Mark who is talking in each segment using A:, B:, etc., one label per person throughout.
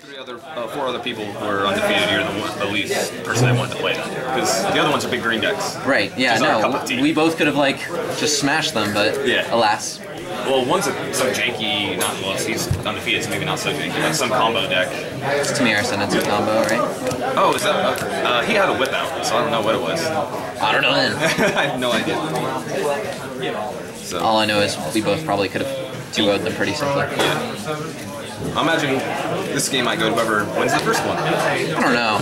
A: Three other, uh, four other people who are undefeated. You're the, one, the least person I wanted to play because the other ones are big green decks.
B: Right, yeah,
A: Just our cup
B: no. We both could have, like, just smashed them, but
A: Yeah.
B: alas.
A: Well, one's a, some janky, not well, he's undefeated, so maybe not so janky, like some combo deck.
B: It's Tamir Sentence's combo, right?
A: Oh, is that? Uh, uh, he had a whip out, so I don't know what it was.
B: I don't know.
A: I have no idea. So
B: All I know is we both probably could have 2 0'd them pretty simply.
A: yeah, I imagine this game might go to whoever wins the first one.
B: I don't know.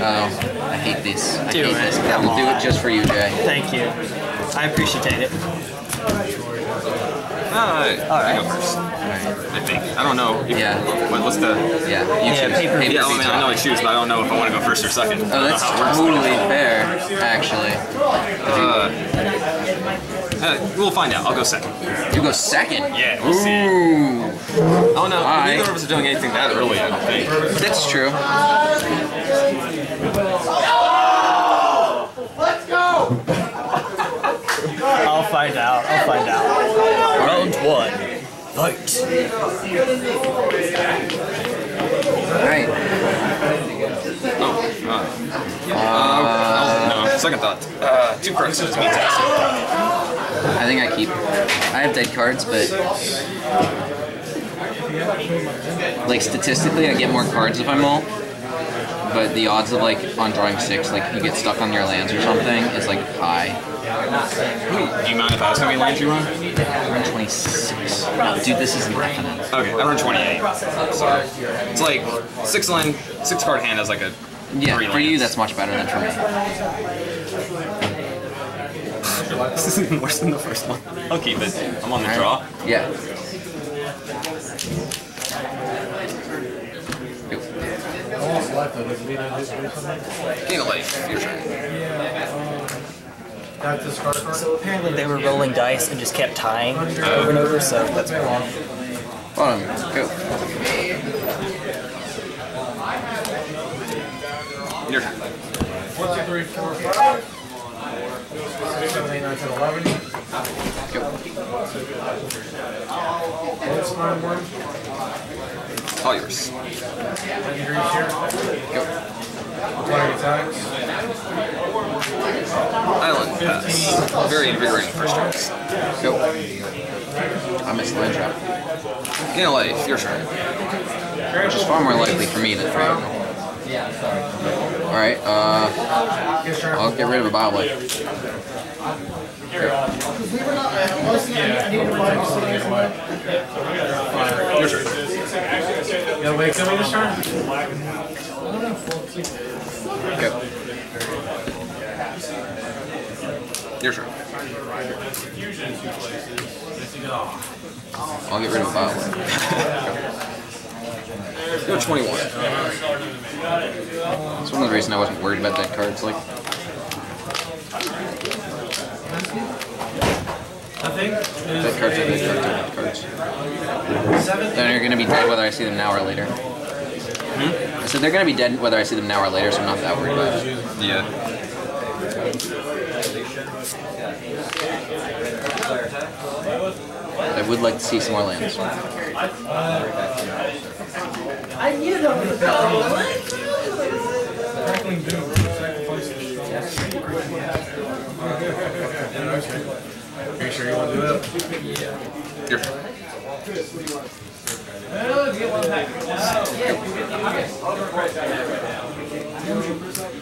B: Oh, I hate these. I
C: Do
B: hate
C: it.
B: this. I
C: Come
B: will do it just for you, Jay.
C: Thank you. I appreciate it.
A: Uh,
C: All
A: I go first. I think. I don't know. If,
B: Yeah.
A: What, what's the?
B: Yeah, you
C: Yeah,
B: choose.
C: paper-
A: Yeah, I mean, I know I choose, but I don't know if I want to go first or second.
B: Oh, that's
A: how it works.
B: totally fair, actually.
A: Uh, we'll find out. I'll go second.
B: You go second.
A: Yeah, we'll see.
B: Ooh,
A: Oh no,
B: Alright.
A: neither of us are doing anything that early. I don't think.
B: that's true.
C: I'll find out. I'll find out. Round one. Fight.
B: Alright.
A: Oh, uh, no. Second thought. Uh, two crooks is me.
B: I think I keep. I have dead cards, but like statistically, I get more cards if I'm all. But the odds of like on drawing six, like you get stuck on your lands or something, is like high.
A: Do you mind if I ask how many lands you run?
B: I run 26. No, dude, this is infinite.
A: Okay, I run 28. So it's like six land, six card hand has like a
B: Yeah,
A: three
B: for you that's much better than for me.
A: This is even worse than the first one. I'll keep it. I'm on the draw.
B: Yeah.
A: Gain a life. Your turn.
C: So apparently they were rolling dice and just kept tying over and over, so that's wrong.
B: Bottom, go.
A: Your turn.
D: One, two, three, four, five. Six, seven, eight, nine, ten, eleven.
B: Go.
D: One spine worm.
A: All yours.
D: Ninety.
B: Go.
D: Twenty attacks.
A: Island pass. Very invigorating first turns.
B: Go. I missed the land trap.
A: Gain a life. Your turn.
B: Which is far more likely for me than for you. Alright, uh,
D: Get sharp.
B: I'll get rid of a Bile Blight.
A: Your turn.
D: You gotta wake up this turn?
B: Go.
A: Your turn.
B: I'll get rid of blade.
A: Go 21.
B: That's one of the reasons I wasn't worried about dead cards. Like,
D: Nothing.
B: dead cards are dead cards are dead cards. Then they're gonna be dead whether I see them now or later. I said they're gonna be dead whether I see them now or later, so I'm not that worried about it.
A: Yeah.
B: I would like to see some more lands.
D: Crackling doom. Sacrifice the Are you sure you want to do that?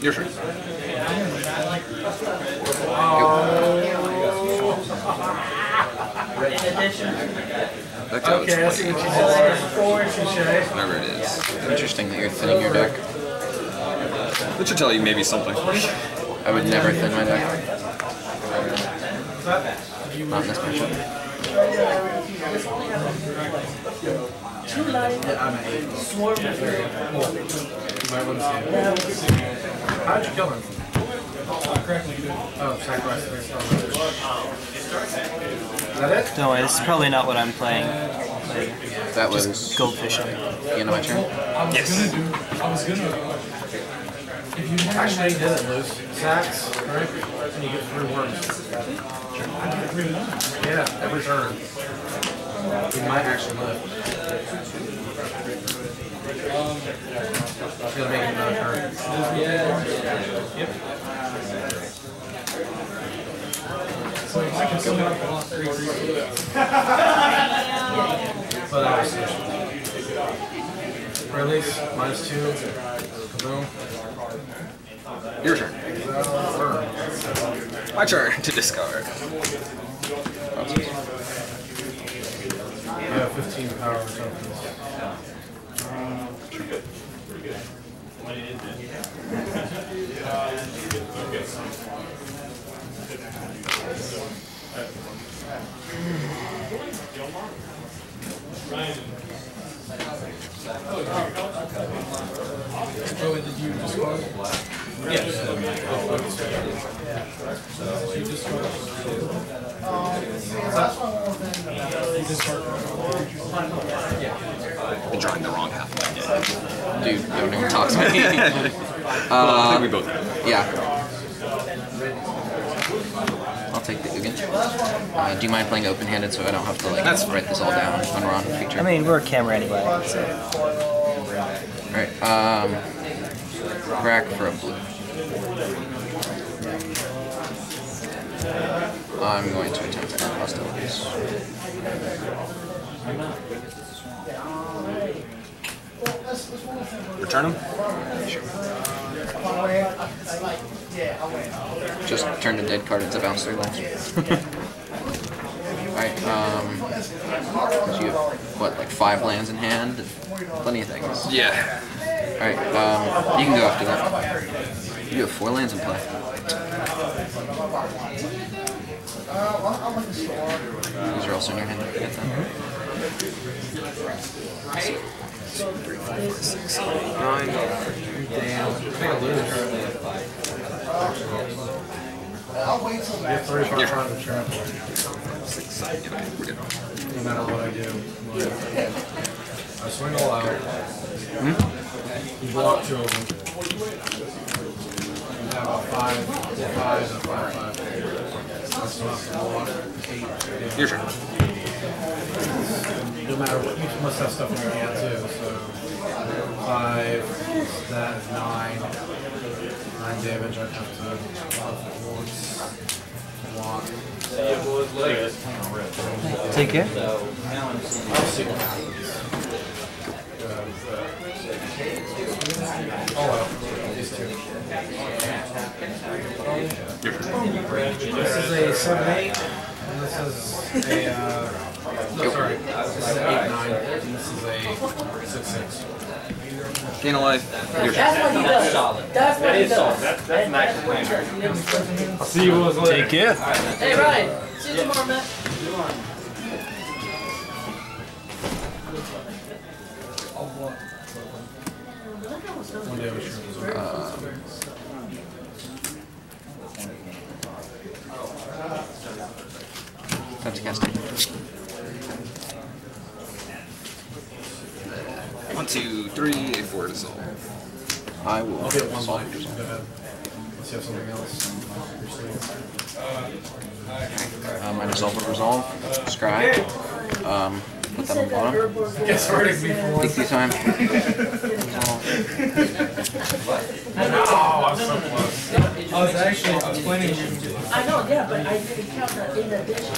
A: Your turn. Your turn. Back to
D: Okay, I see what you did there. Touche.
A: Whatever it is.
B: Interesting that you're thinning your deck.
A: That should tell you maybe something.
B: I would never thin my deck. Not in this matchup.
D: You might want to see. How'd you kill him? Oh, sacrifice the next one. Is that it?
C: No way, this is probably not what I'm playing.
B: That was
C: Goldfishing.
B: the end of my turn.
A: Yes.
D: I was gonna. If you actually did it, Luce. Sacks, right? And you get three worms. Yeah, every turn. He might actually live. He's gonna make it another turn. Yep. But that was Release, minus two. Boom.
A: Your turn. My turn to discard.
D: Have 15 power or something. Yeah. Um, pretty good. Pretty good. tokens. Joey, did you discard? Yes.
A: Been drawing the wrong half of my deck.
B: Dude, don't even talk to me.
A: Well, I think we both have.
B: yeah. I'll take the Ugin. Uh, do you mind playing open-handed so I don't have to like
A: That's
B: write this all down when we're on the feature?
C: I mean, we're a camera anyway, so.
B: Alright, um, crack for a blue. I'm going to attempt to end hostilities.
A: Return him?
B: Just turn the dead card into bounce three lands. Alright, um, 'cause you have, what, like five lands in hand? Plenty of things.
A: Yeah.
B: Alright, um, you can go after that. You have four lands in play. These are also in your hand, don't forget that.
A: Nine.
D: Damn. I think I lose. You have three power trying to trap.
A: Six. Yeah, okay, we're.
D: No matter what I do. I swing all out. You block two of them. You have a five, five, and five, five. That's not a lot. Eight.
A: Your turn.
D: No matter what, you must have stuff in your hand too, so. Five, that is nine. Nine damage, I have to. Once. Block.
C: Take care.
D: I'll see what. Oh well, these two. This is a seven eight, and this is a uh, no sorry, this is an eight nine, and this is a six six.
A: Gain a life. Your turn.
E: That's what he does. That's what he does.
D: I'll see you boys later.
A: Take care.
E: Hey Ryan, see you tomorrow, man.
D: One day I'm sure.
B: That's
A: three, a four.
B: I will
D: I'll get one
B: solve
D: life.
B: your
D: Go ahead. Let's see something else. up your sleeve.
B: Um, I dissolve or resolve. Scry. Um, put that on the bottom.
D: It's hurting me for
B: Take the time.
D: Oh, I'm so close.
C: I was actually explaining you.
E: I know, yeah, but I didn't count that in addition.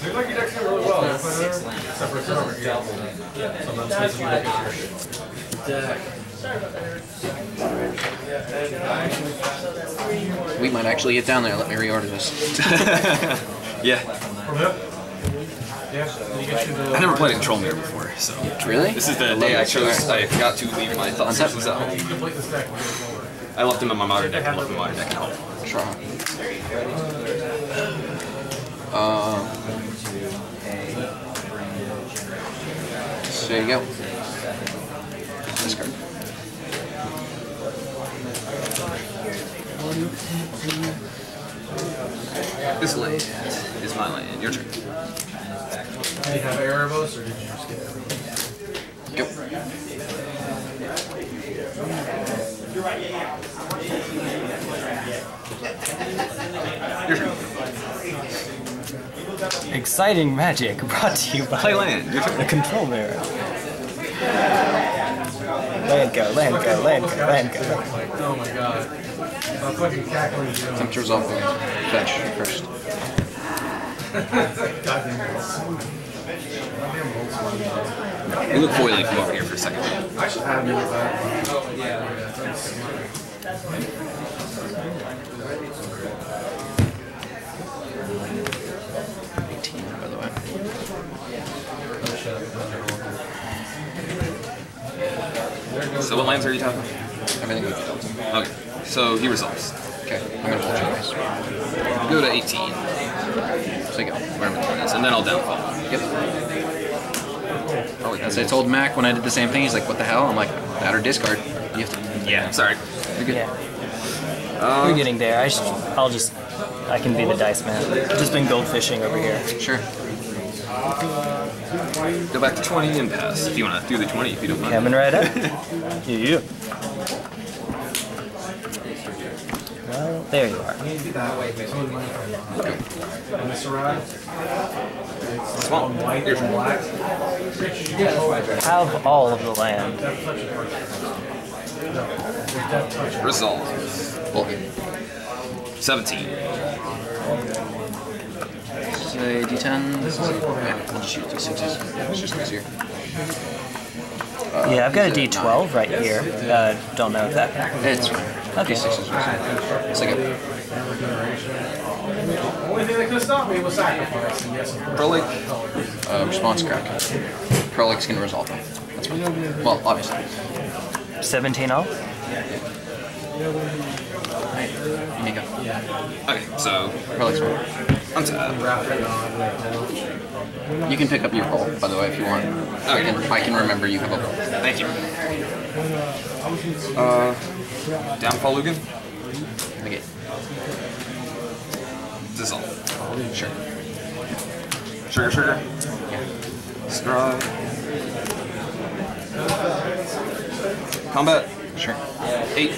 D: Seems like you deck's doing really well. Except for it's over here. Sometimes it's like deck.
B: We might actually get down there. Let me reorder this.
A: yeah.
D: From him? Yeah. Did he get you the?
A: I never played a control mirror before, so.
B: Really?
A: This is the
B: love
A: day I chose. I forgot to leave my thought
B: Untap.
A: sources at home.
D: You complete this deck. we'll get over.
A: I left them in my modern deck. I left my modern deck at home.
B: Sure. Um, there you go. Discard.
A: This land is my land. Your turn.
D: Did you have Erebos or did you just get everything?
B: Go.
A: Your turn.
C: Exciting magic brought to you by
A: Play land.
C: The control mirror. Land go, land go, land go, land go.
D: Oh my god. I'm fucking cackling doing
B: Attempt to resolve the fetch first.
D: goddamn Goddamn
A: We look foily from over here for a second.
D: I should have you with that. Yeah.
A: So what lands are you talking?
B: Everything we built.
A: Okay. So he resolves.
B: Okay, I'm gonna pull you guys.
A: Go to 18.
B: So you go.
A: Whatever the one is, and then I'll downfall.
B: Yep.
A: Oh, Probably
B: As I told Mac when I did the same thing, he's like, "What the hell?" I'm like, "That or discard." You have to.
A: Yeah, sorry.
B: You're good.
C: Yeah. Um, We're getting there. I should, I'll just, I can be the dice man. Just been goldfishing over here.
B: Sure.
A: Go back to 20 and pass. If you want to do the 20, if you don't mind.
C: Coming right up. yeah. Well, there you are.
D: that way. So is mine. And this arrived. It's
A: Small.
D: on white
A: Here's
D: and black.
C: Have all of the land.
D: Death touch it first. No, there's death touch. it.
A: Resolve.
B: Bulky.
A: 17.
B: Say D10. Yeah, we'll just shoot D6s. It's just easier.
C: Yeah, I've got a D12 right here. Uh, don't know if that.
B: It's fine.
C: Okay.
B: D6s. It's like a
D: The only thing that could stop me was sacrifice. Yes, of.
A: Prolic.
B: uh, response crack. Prolic's gonna resolve them. That's fine. Well, obviously.
C: 17 all?
B: Alright, you may go.
A: Okay, so
B: Prolic's fine.
A: Untap.
D: Wrap it.
B: You can pick up your roll, by the way, if you want. I can, I can remember you have a roll.
A: Thank you. Uh, downfall Lugan.
B: Okay,
A: Dissolve.
B: sure.
A: Sugar, sugar. Stride. Combat.
B: Sure.
A: Eight.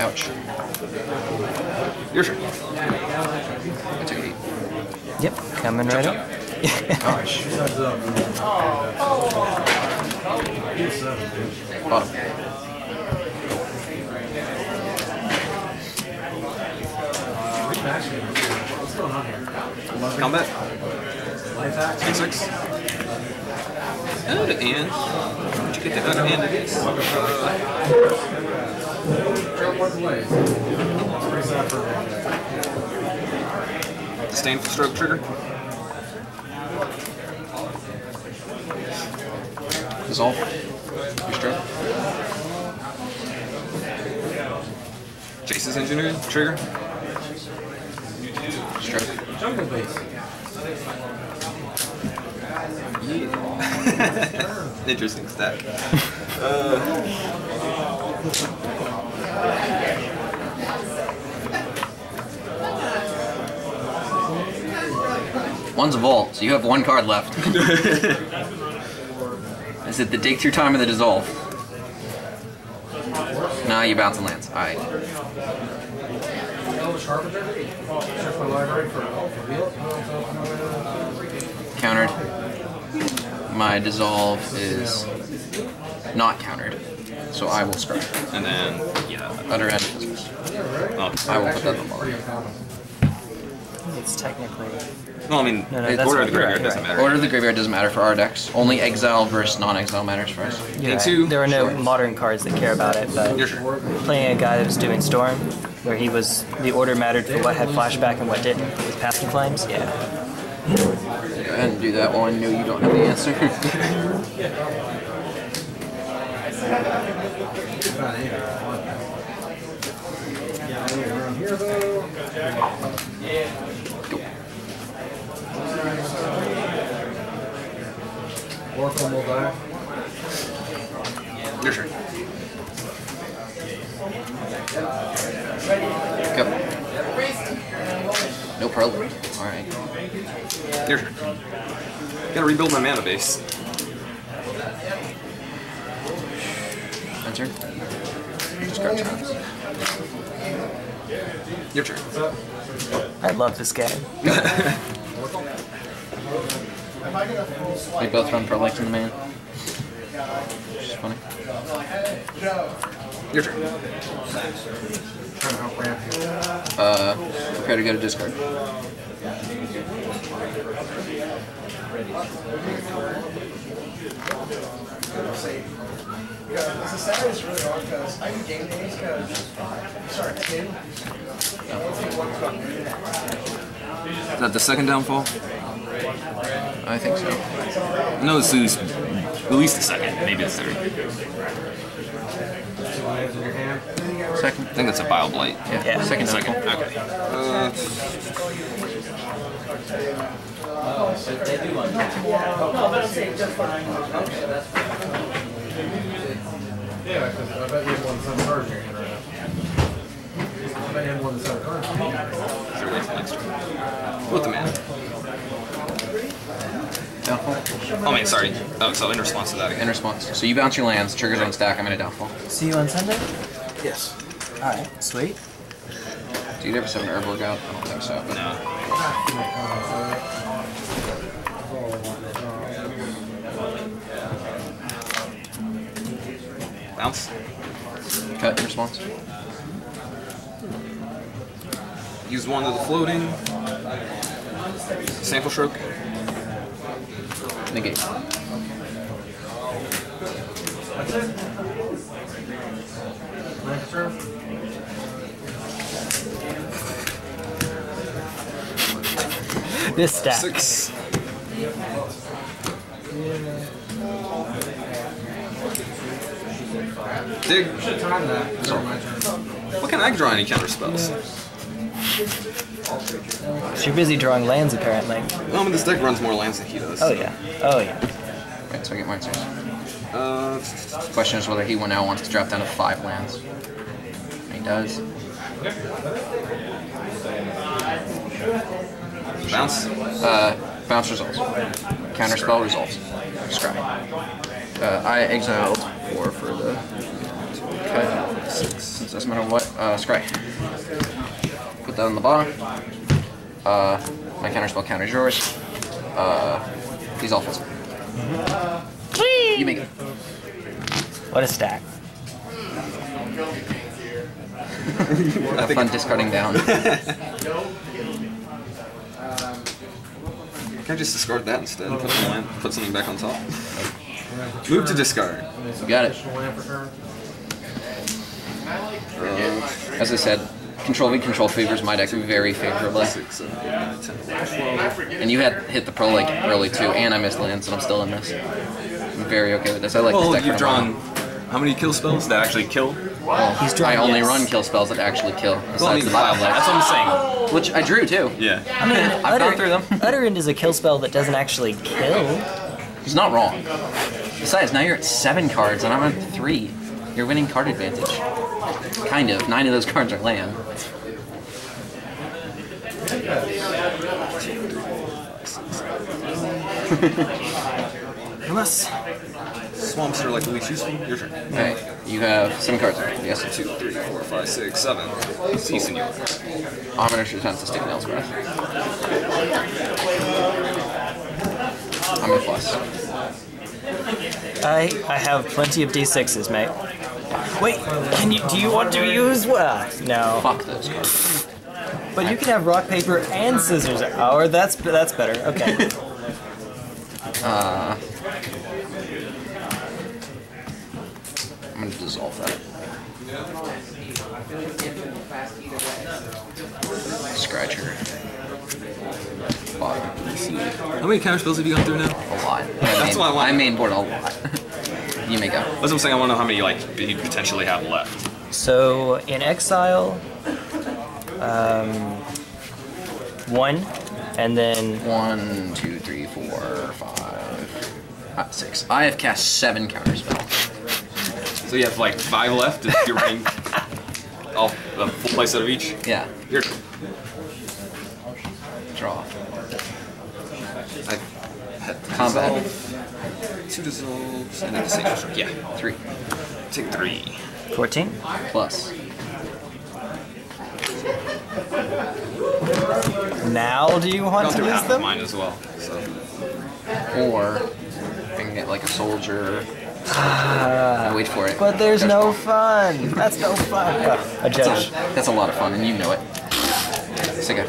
B: Ouch.
A: Your turn.
B: I took eight.
C: Yep, coming right up.
B: Gosh.
D: Heads.
B: Bottom.
D: What's going on here?
A: Combat.
D: Life hack?
A: Six, six. Out of and. Where'd you get that out of and it is?
D: Trailblazer Blaze. Let's that for a minute.
A: Disdainful stroke trigger.
B: Dissolve. Your stroke.
A: Jace's Ingenuity trigger.
B: Stroke.
D: Jungle Base.
A: Interesting stack.
B: Uh, One's a vault, so you have one card left. Is it the dig through time or the dissolve? Nah, you bounce and lands. Alright.
D: Elvish my library for reveal.
B: Countered. My dissolve is not countered. So I will scry.
A: And then, yeah.
B: Utter end of business.
A: Oh,
B: I will put that on the board.
C: It's technically.
A: well, I mean,
C: No, no,
A: the order of the graveyard
C: right,
A: doesn't
C: you're
A: matter.
B: Order of the graveyard doesn't matter for our decks. Only exile versus non-exile matters for us.
C: You're
A: two.
C: There are no
B: Sure.
C: modern cards that care about it, but
A: Your turn.
C: playing a guy that was doing Storm, where he was the order mattered for what had flashback and what didn't with Past in Flames. Yeah.
B: Go ahead and do that while I know you don't have the answer.
D: Around here though. Oracle will die.
A: Your turn.
B: Go. No problem. Alright.
A: Your turn. Gotta rebuild my mana base.
B: My turn. Discard turns.
A: Your turn.
C: I love this game.
B: We both run for Lex in the main. Which is funny.
A: Your turn.
D: Trying to help ramp you.
B: Uh, prepare to go to discard.
F: This Saturday is really hard because I do game days because sorry, kid.
A: Is that the second downfall?
B: I think so.
A: No, it's at least, at least the second, maybe the third.
D: Two lands in your hand.
B: Second.
A: I think that's a bile blight.
B: Yeah.
C: Yeah.
B: Second.
A: Second. Okay. Uh,
E: No, but I'm saying just fine.
D: Yeah, because I bet you have more than seven cards in your hand right now. I bet you have more than seven cards.
A: sure, wait till next turn. What the man?
B: Downfall.
A: Oh man, sorry. Oh, so in response to that
B: In response. So you bounce your lands, triggers on stack, I'm in a downfall.
C: See you on Sunday?
A: Yes.
C: Alright, sweet.
B: Do you ever have an Urborg out? I don't think so. But
A: No. Bounce.
B: cut in response.
A: Use one of the floating. Sample stroke.
B: Negate.
D: That's it. Next turn.
C: This stack.
A: Six. Dig.
D: Should time that. It's my turn.
A: What can I draw any counter spells?
C: You're busy drawing lands, apparently.
A: No, I mean this deck runs more lands than he does.
C: Oh, yeah. Oh, yeah.
B: Okay, so I get my answers.
A: Uh,
B: Question is whether he will now wants to drop down to five lands. And he does.
A: bounce.
B: Uh, bounce results. Counterspell results. Scry. Uh, I exiled four for the cut. Six. Since doesn't matter what. Uh, scry. Put that on the bottom. Uh, my counterspell counters yours. Uh, he's all physical. You make it.
C: What a stack.
B: Have fun discarding down.
A: Can I just discard that instead and put, some land, put something back on top? Move to discard.
B: You got it.
D: Additional land for turn.
A: Uh,
B: As I said, control V control favors my deck very favorably.
A: six, seven, eight, nine, 10, 11, 12.
B: And you had hit the pro like early too, and I missed lands, and I'm still in this. I'm very okay with this. I like
A: Well,
B: this deck.
A: you've
B: for a while.
A: drawn how many kill spells that actually kill?
B: Well,
C: He's drawn
B: I only
C: yes.
B: run kill spells that actually kill. Besides
A: Well, I mean,
B: the Vile
A: that's
B: Blast,
A: what I'm saying.
B: which I drew too.
A: Yeah.
C: I mean,
B: I've gone through them.
C: Utterend is a kill spell that doesn't actually kill.
B: He's not wrong. Besides, now you're at seven cards, and I'm at three. You're winning card advantage. Kind of. Nine of those cards are land.
C: Unless.
A: Swamps are like the least useful. Your turn.
B: Okay, you have seven cards. left. Yes.
A: Two, three, four, five, six, seven. See, senor.
B: Ominous returns to stick nails breath. I'm in plus.
C: I I have plenty of d6s, mate. Wait, can you do you want to use what? No.
B: Fuck those cards.
C: But you can have rock, paper, and scissors. Or that's that's better. Okay.
B: Uh, I'm gonna dissolve that. Scratch her. Bottom.
A: How many counter spells have you gone through now?
B: A lot.
A: That's why I want-
B: I main board a lot. you may go.
A: That's what I'm saying. I want to know how many like you potentially have left.
C: So in exile, um, one, and then
B: One, two, three, four, five, uh, six. I have cast seven counter spells.
A: So you have like five left if you're running all a full place out of each.
B: Yeah.
A: Your
B: Draw.
A: I had
B: Combat.
A: Dissolve, two dissolves, and then the same stroke. Yeah.
B: Three.
A: Take three.
C: 14.
B: Plus.
C: Now do you want
A: Gone
C: to
A: through
C: use
A: half of
C: them?
A: mine as well. So
B: Or I can get like a soldier. Uh, wait for it.
C: But there's
B: There's
C: no fun. That's no fun. A
B: That's
C: judge.
B: a, that's a lot of fun, and you know it. So good.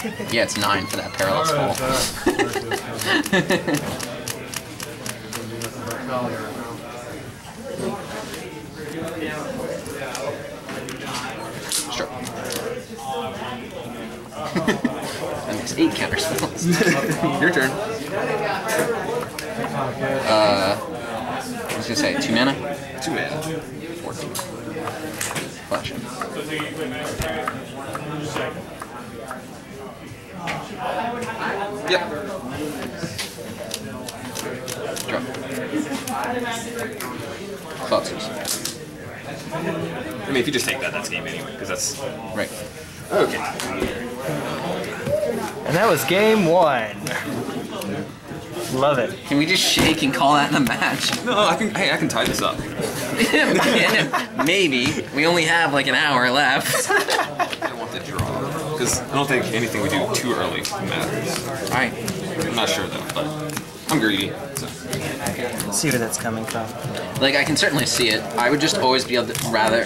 B: Yeah, it's nine for that parallel
D: Alright,
B: fall.
D: uh, there it is, Collier now.
B: Sure. that makes eight counter spells. Your turn. Uh, I was gonna say two mana,
A: two mana.
B: fourteen. Flash.
A: Yep.
B: Drop. Thoughts?
A: I mean, if you just take that, that's game anyway, because that's
B: Right.
A: okay.
C: And that was game one. Love it.
B: Can we just shake and call that in the match?
A: No, I can. Hey, I can tie this up.
B: Maybe. We only have like an hour left.
A: because I don't think anything we do too early matters.
B: Alright.
A: I'm not sure though, but I'm greedy. So.
C: See where that's coming from.
B: Like, I can certainly see it. I would just always be able to rather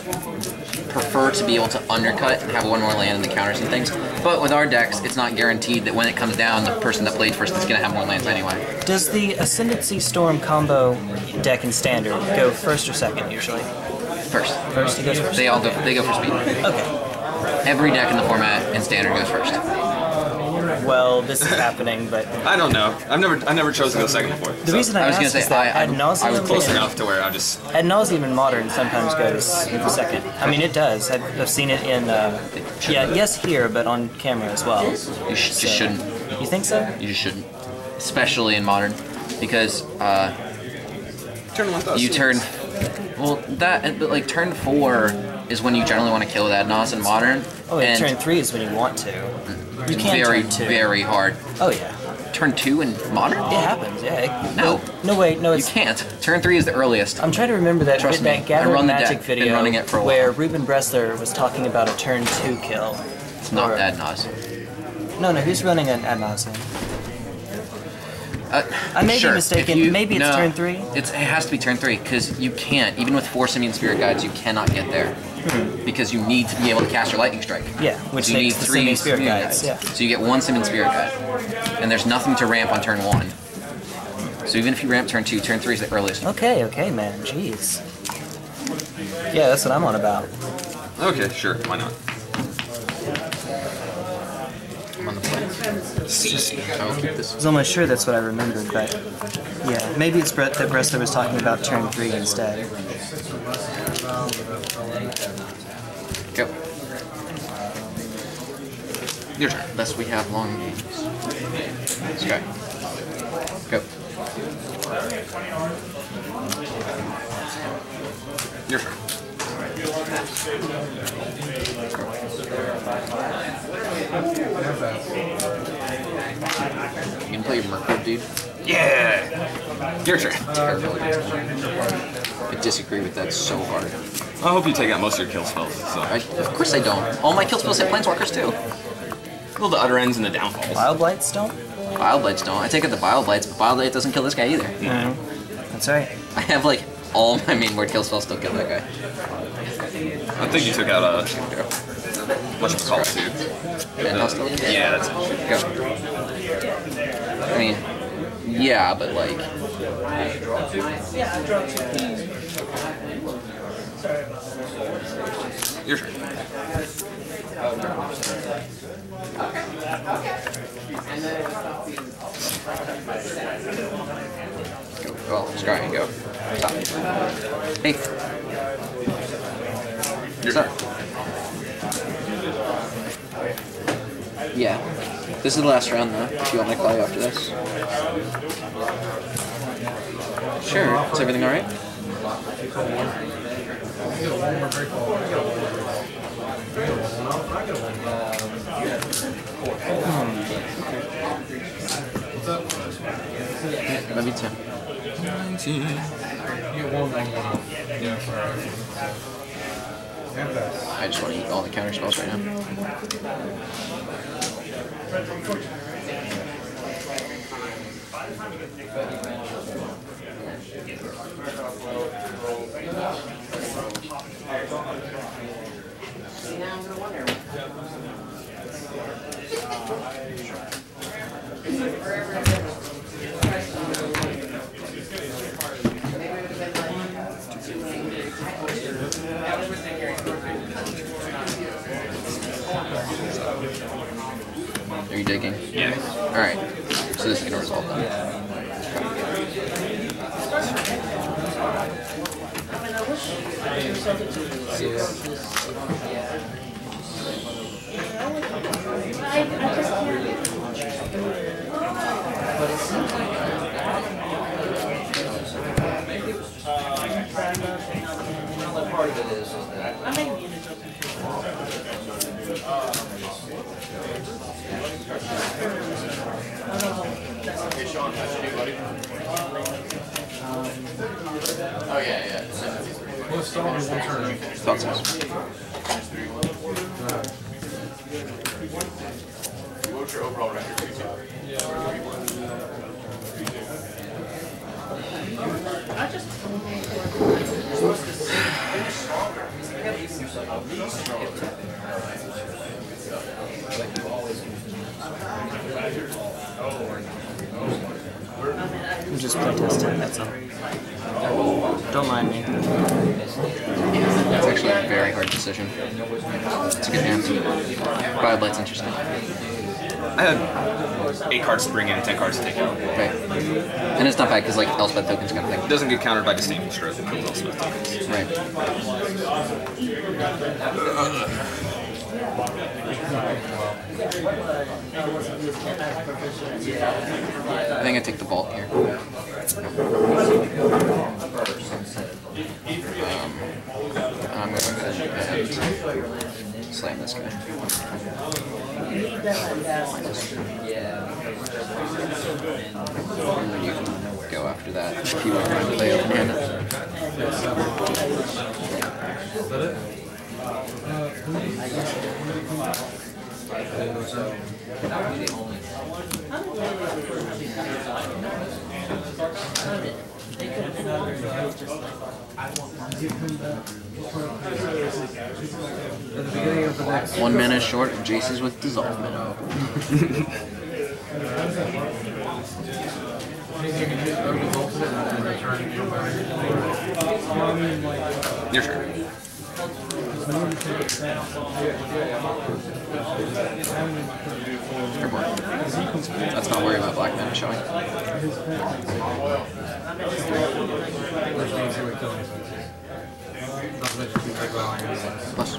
B: prefer to be able to undercut and have one more land in the counters and things. But with our decks, it's not guaranteed that when it comes down, the person that played first is going to have more lands anyway.
C: Does the Ascendancy Storm combo deck in standard go first or second usually?
B: First.
C: First, it goes first.
B: They all go. They go for speed.
C: Okay.
B: Every deck in the format in standard goes first.
C: Well, this is happening, but
A: I don't know. I've never, I never chose to go second before.
C: the reason I,
B: I was gonna
C: asked
B: say,
C: is that
B: I- I-
C: ad
B: I was
A: close
C: and-
A: enough to where I just
C: Ad Nauseam in modern sometimes goes second. I mean, it does. I've, I've seen it in, uh, yeah, yes here, but on camera as well.
B: You sh- just shouldn't.
C: You think so?
B: You just shouldn't. Especially in modern, because uh,
A: turn one
B: you turn. Well, that but like turn four is when you generally want to kill with ad nauseam in modern.
C: Oh, yeah,
B: and
C: turn three is when you want to. You can
B: very
C: turn two.
B: very hard.
C: Oh yeah,
B: Turn two in modern?
C: it happens. Yeah. It-
B: No.
C: No wait, no.
B: You can't. Turn three is the earliest.
C: I'm trying to remember that,
B: Trust
C: that
B: me,
C: Gathering
B: run the
C: Magic
B: deck.
C: Video
B: running it for a while.
C: where Ruben Bressler was talking about a turn two kill.
B: It's not
C: Or-
B: ad.
C: No, no, who's running an ad nauseam?
B: Uh,
C: I may be
B: sure,
C: mistaken.
B: you-
C: Maybe it's
B: no,
C: turn three?
B: It's, it has to be turn three because you can't. Even with four Simian Spirit Guides, you cannot get there because you need to be able to cast your Lightning Strike.
C: Yeah, which
B: so you
C: makes
B: need
C: the
B: three
C: Simian Spirit
B: Simian
C: Guides, yeah.
B: So you get one Simian Spirit Guide, and there's nothing to ramp on turn one. So even if you ramp turn two, turn three is the earliest.
C: Okay, okay, man. Jeez. Yeah, that's what I'm on about.
A: Okay, sure. Why not?
B: I'm on the plane. I will keep this.
C: I was almost sure that's what I remembered, but yeah, maybe it's Brett that Bressler was talking about turn three instead.
B: Your turn. Unless we have long games. Okay. Go.
A: Your turn.
B: You can play your Mercury, dude.
A: Yeah. Your turn.
B: Terrible. I disagree with that so hard.
A: I hope you take out most of your kill spells. So.
B: I, of course I don't. All my kill spells hit planeswalkers too.
A: Well, the utter ends and the downfalls.
C: Wild Blights don't?
B: Bile Blights don't. I take out the Bile Blights, but Bile Blight doesn't kill this guy either.
C: No. That's right.
B: I have like all my main board kill spells still kill that guy.
A: I think you took out uh, a what's it called too.
B: And hostility?
A: Yeah, that's it.
B: Go. I mean, yeah, but like,
A: Your turn.
B: Well, Scry and go. Top. Hey. Sir. Yeah. This is the last round though. If you want me to call you after this. Sure. Is everything alright? Love
D: off. Yeah, sorry.
B: I just want to eat all the counter spells right now. Are you digging?
A: Yes.
B: Alright. So this is gonna resolve then.
E: I mean, I wish there was something to do. I, I just can't.
F: Part of it is, is that
E: I may need it.
B: Oh yeah, yeah.
D: Well, it's still only turn.
B: Thought so.
E: I just.
C: I'm just protesting, that's all. Don't mind me.
B: It's actually a very hard decision. It's a good hand. Violet's interesting.
A: I had eight cards to bring in, ten cards to take out.
B: Right. And it's not bad because like Elspeth tokens kind of thing.
A: It doesn't get countered by disdainful stroke. It kills Elspeth tokens.
B: Right. I think I take the vault here. Um, I'm gonna go ahead and slam this guy. And then you can go after that if you want to play open handed.
D: Is that it? The
B: One mana short Jace's with Dissolve Minnow.
D: You can
B: Let's not worry about black mana showing. Plus.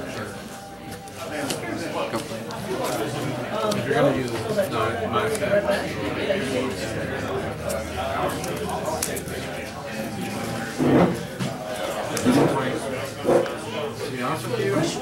B: Go.
D: If you're gonna use my to be honest with you, you should,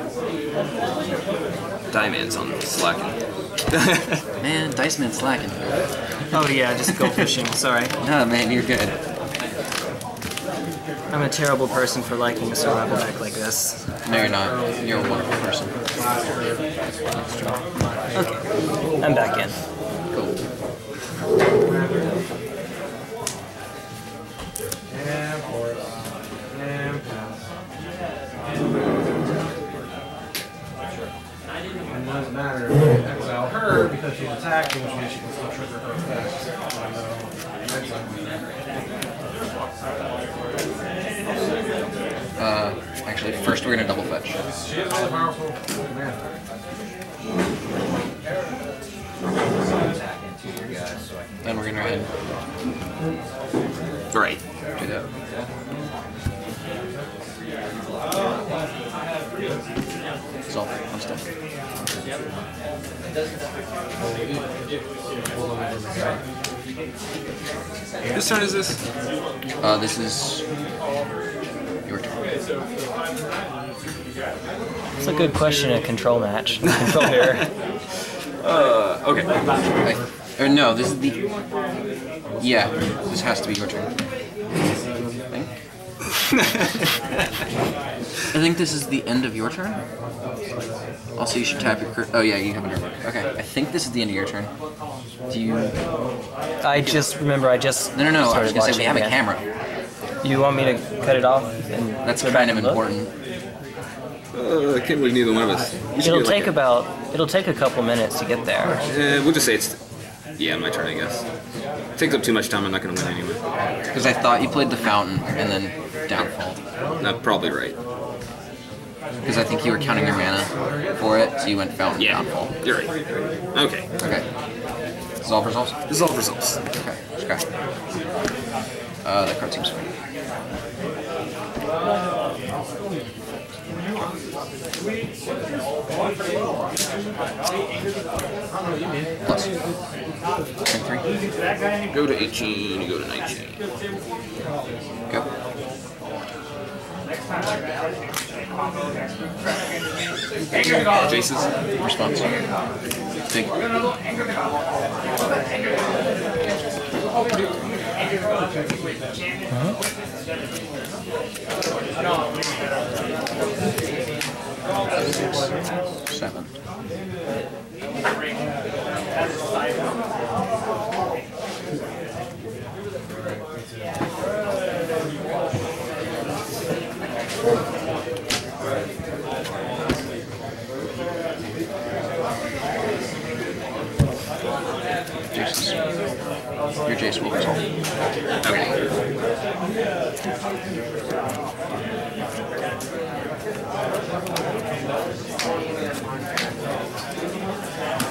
A: Diamonds on slacking.
B: Man, Dice Man slacking.
C: Oh yeah, just go fishing, sorry.
B: No, man, you're good.
C: I'm a terrible person for liking a survival deck like this.
B: No, you're not. You're a wonderful person.
C: Okay, I'm back in.
D: It doesn't matter if you exile her because she's attacking, which means she can still trigger her effect.
B: Uh, actually, first we're going to double fetch.
D: She is really powerful.
B: Then we're going to
A: go ahead.
B: Do that. Resolve. I'm stuck.
A: Whose turn is this?
B: Uh, this is your turn.
C: It's a good question. A control match. Control mirror.
A: Uh, okay.
B: I, or no, this is the. Yeah, this has to be your turn. I think. This is the end of your turn. Also, you should tap your. Cur- oh yeah, you have a number. Okay, I think this is the end of your turn. Do you?
C: I just remember. I just
B: No, no, no. I was gonna say we
C: watching
B: have a camera.
C: You want me to cut it off? And
B: That's kind of important.
A: Uh, I can't believe neither one of us.
C: It'll
A: get, like,
C: take
A: a-
C: about. It'll take a couple minutes to get there.
A: Uh, we'll just say it's. Yeah, my turn, I guess. It takes up too much time. I'm not gonna win anyway.
B: Because I thought you played the fountain and then downfall.
A: Not probably right.
B: Because I think you were counting your mana for it, so you went fountain
A: Yeah,
B: downfall.
A: you're right. Okay.
B: Okay. Dissolve results.
A: Dissolve results.
B: Okay. Okay. Uh, that card seems fine. Plus. Turn three.
A: Go to 18. You go to 19.
B: Go.
A: Jace's.
B: Response. Big. Six, seven. Jason's. Your Jason will resolve.
A: Okay.
B: So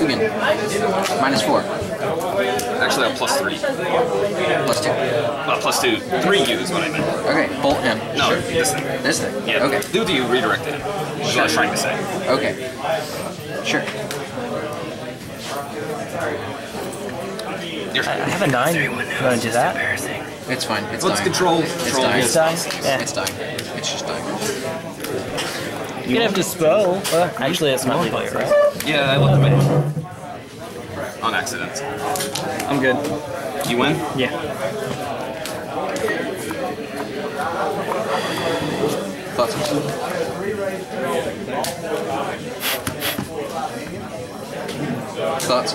B: Ugin. Minus four.
A: Actually, I'm plus three.
B: Plus two.
A: Uh, plus two. Three U is what I meant.
B: Okay, bolt him.
A: No,
B: Sure.
A: this thing.
B: This thing.
A: Yeah.
B: Okay.
A: Do you redirected it? Is what I was trying to say.
B: Okay. Sure.
C: I I have a nine. You want to do that?
B: It's fine. It's
A: Let's
B: dying.
A: control.
B: It's
A: Control.
B: dying.
C: It's dying. Yeah.
B: It's dying. It's just dying.
C: You can have dispel. Well, actually, it's not legal, right?
A: Yeah, I left them in. On accident.
C: I'm good.
A: You win?
C: Yeah.
B: Thoughts? Thoughts?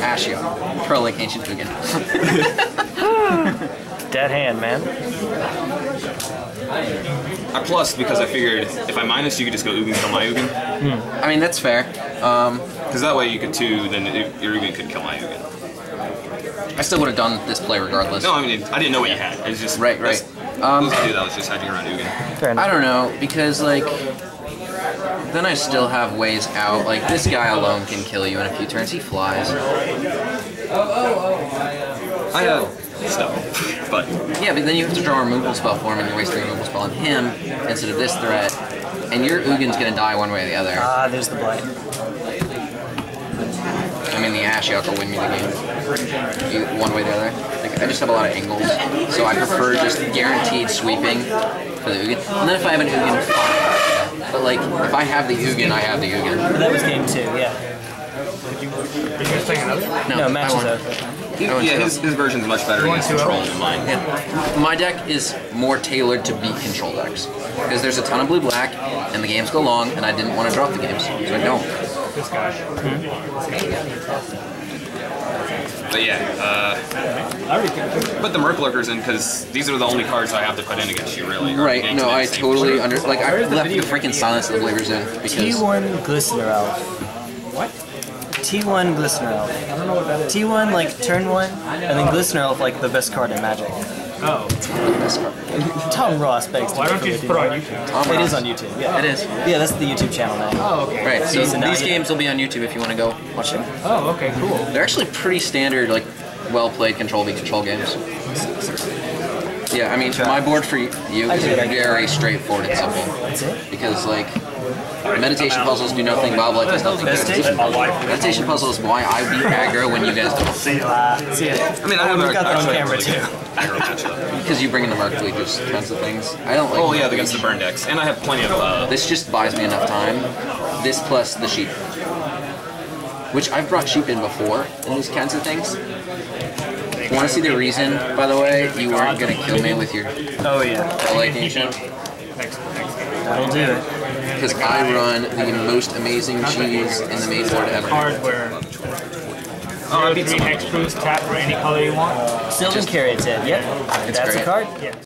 B: Ashiok. Pearl Lake Ancient Ugin.
C: Dead hand, man.
A: I plus because I figured if I minus, you could just go Ugin kill my Ugin.
B: I mean, that's fair. Um,
A: Because that way you could two, then your Ugin could kill my Ugin.
B: I still would have done this play regardless.
A: No, I mean, I didn't know what you had. It was just.
B: Right, right.
A: that's-
B: Um,
A: Those dude that was just hedging around Ugin.
B: I don't know because like then I still have ways out. Like this guy alone can kill you in a few turns. He flies. Oh, oh, oh.
A: I have stuff, but
B: Yeah, but then you have to draw a removal spell for him, and you're wasting a removal spell on him instead of this threat. And your Ugin's gonna die one way or the other.
C: Ah, there's the blight.
B: I mean, the Ashiok will win me the game. You, one way or the other. Like, I just have a lot of angles, so I prefer just guaranteed sweeping for the Ugin. And then if I have an Ugin, fine. But like, if I have the Ugin, I have the Ugin.
C: That was game two, yeah.
B: No,
C: No, match
B: I
C: is
B: won.
C: over.
A: He,
B: I went
A: yeah,
B: two.
A: his, version is much better against control than mine.
B: Yeah. My deck is more tailored to beat control decks because there's a ton of blue black and the games go long, and I didn't want to drop the games, so I don't.
G: This guy.
A: But yeah, uh, put the Merc Lurkers in because these are the only cards I have to put in against you, really.
B: Right? No, I totally
A: shit.
B: under like I left the freaking silence of the believers in because
C: T1 Glistener Elf.
G: What?
C: T1 Glistener Elf.
G: I don't know what that is.
C: T1 like turn one, and then Glistener Elf like the best card in Magic.
G: Oh.
C: Tom Ross begs to
G: Why don't you just put it on YouTube?
B: Tom
C: It
B: Ross.
C: is on YouTube. Yeah,
B: It is.
C: Yeah, that's the YouTube channel now.
G: Oh, okay.
B: Right. So
C: So
B: these
C: you-
B: games will be on YouTube if you want to go watch them.
G: Oh, okay, cool.
B: They're actually pretty standard, like well played control v control games. Yeah, I mean, my board for you
C: I
B: is
C: did, I
B: very straightforward and simple
C: That's it.
B: because like meditation puzzles do nothing. Bile Blight does nothing.
C: Meditation?
B: Meditation puzzle is why I beat aggro when you guys don't.
C: See ya. See ya.
A: I mean, I have
C: we've
A: a-
C: got that on
A: a
C: camera
A: really
C: too.
A: good aggro matchup.
B: Because you bring in the Merc Fleet, there's tons of things. I don't like.
A: Oh yeah, against the burn decks, and I have plenty of. Uh,
B: This just buys me enough time. This plus the sheep. Which I've brought sheep in before in these kinds of things. Want to see the reason, by the way, you weren't going to kill me with your
C: Oh yeah,
B: LA Ancient?
G: Next, next.
C: that'll do it.
B: Because I run the most amazing cheese in the main board ever.
G: Card where
A: oh, I
G: zero
A: beat
G: three
A: someone.
G: hex proofs tap for any color you want.
C: Sylvan Caryatid. Yep, that's
B: great.
C: a card.
G: Yeah.